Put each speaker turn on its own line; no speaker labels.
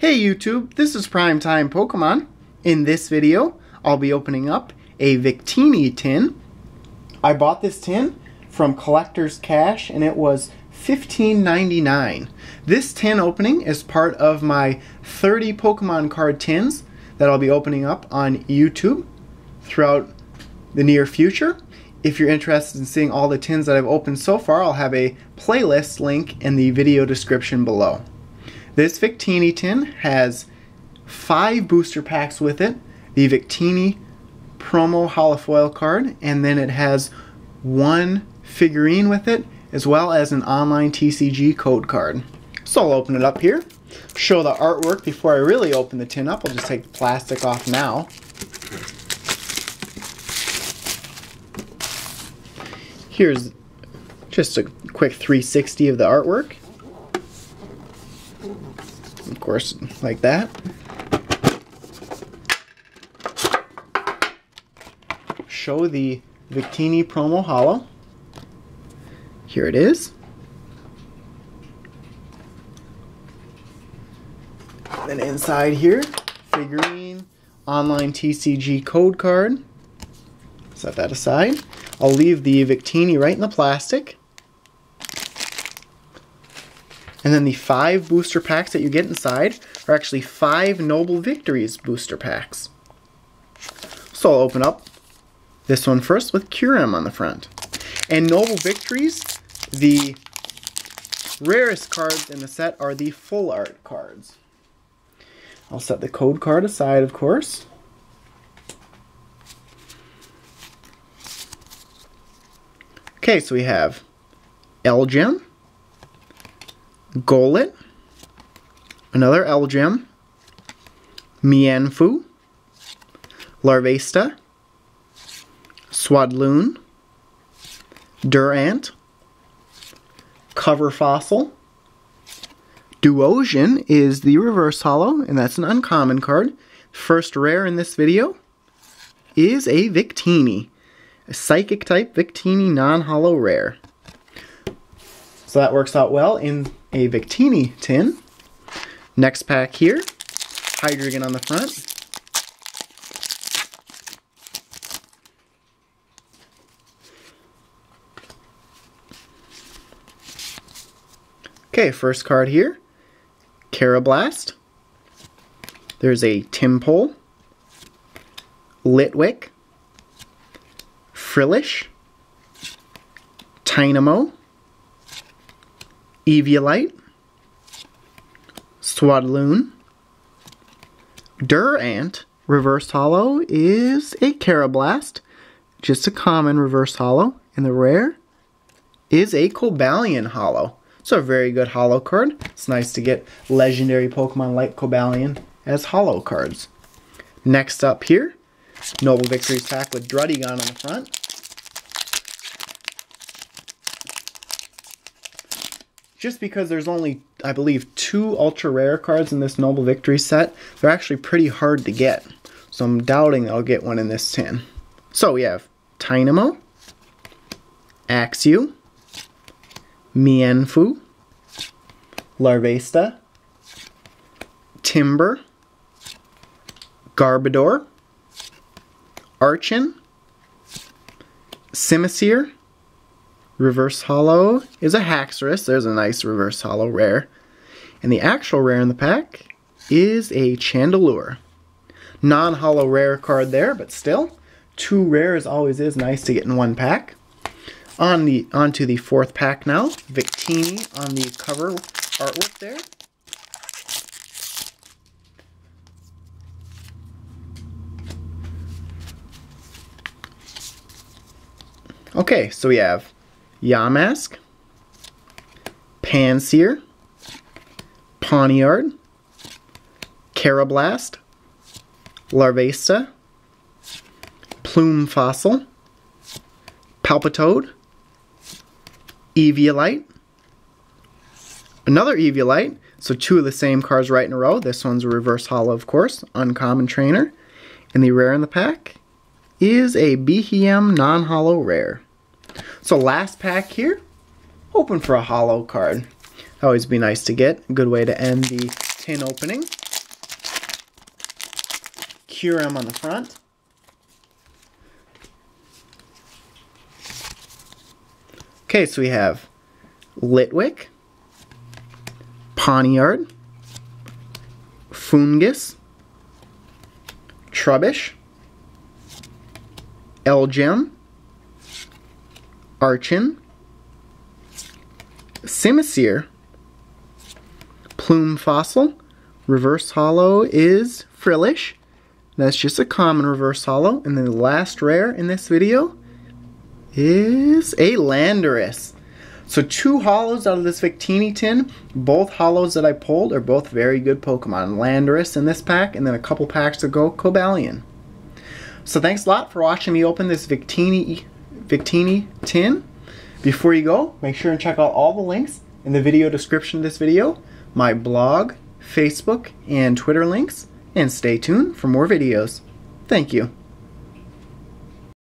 Hey YouTube, this is Primetime Pokemon. In this video, I'll be opening up a Victini tin. I bought this tin from Collector's Cache and it was $15.99. This tin opening is part of my 30 Pokemon card tins that I'll be opening up on YouTube throughout the near future. If you're interested in seeing all the tins that I've opened so far, I'll have a playlist link in the video description below. This Victini tin has five booster packs with it, the Victini promo holofoil card, and then it has one figurine with it, as well as an online TCG code card. So I'll open it up here, show the artwork before I really open the tin up. I'll just take the plastic off now. Here's just a quick 360 of the artwork. Of course, like that. Show the Victini promo hollow. Here it is. Then inside here, figurine, online TCG code card. Set that aside. I'll leave the Victini right in the plastic. And then the five booster packs that you get inside are actually five Noble Victories booster packs. So I'll open up this one first with Kyurem on the front. And Noble Victories, the rarest cards in the set are the full art cards. I'll set the code card aside, of course. Okay, so we have Elgyem, Golett, another Elgyem, Mienfoo, Larvesta, Swadloon, Durant, Cover Fossil, Duosion is the reverse hollow, and that's an uncommon card. First rare in this video is a Victini, a Psychic type Victini non hollow rare. So that works out well in a Victini tin. Next pack here, Hydreigon on the front. Okay, first card here, Karrablast. There's a Tympole, Litwick, Frillish, Tynamo, Eviolite, Swadloon, Durant, reverse Hollow is a Karrablast, just a common reverse Hollow, and the rare is a Cobalion Hollow. So a very good Hollow card. It's nice to get legendary Pokemon like Cobalion as Hollow cards. Next up here, Noble Victory's pack with Druddigon on the front. Just because there's only, I believe, two ultra rare cards in this Noble Victory set, they're actually pretty hard to get. So I'm doubting I'll get one in this tin. So we have Tynamo, Axew, Mienfoo, Larvesta, Timburr, Garbodor, Archen, Simisear, Reverse hollow is a Haxorus. There's a nice Reverse hollow rare. And the actual rare in the pack is a Chandelure. Non-hollow rare card there, but still, two rares always is nice to get in one pack. On the onto the fourth pack now. Victini on the cover artwork there. Okay, so we have Yamask, Pansear, Pawniard, Karrablast, Larvesta, Plume Fossil, Palpitoad, Eviolite, another Eviolite, so two of the same cards right in a row. This one's a reverse hollow, of course, uncommon trainer. And the rare in the pack is a Beheeyem non-holo rare. So last pack here, hoping for a hollow card. Always be nice to get. Good way to end the tin opening. Kyurem on the front. Okay, so we have Litwick, Pawniard, Foongus, Trubbish, Elgyem, Archen, Simisear, Plume Fossil, Reverse Hollow is Frillish. That's just a common Reverse Hollow. And then the last rare in this video is a Landorus. So two hollows out of this Victini tin. Both hollows that I pulled are both very good Pokemon. Landorus in this pack, and then a couple packs ago, Cobalion. So thanks a lot for watching me open this Victini, Victini tin. Before you go, make sure and check out all the links in the video description of this video, my blog, Facebook, and Twitter links, and stay tuned for more videos. Thank you.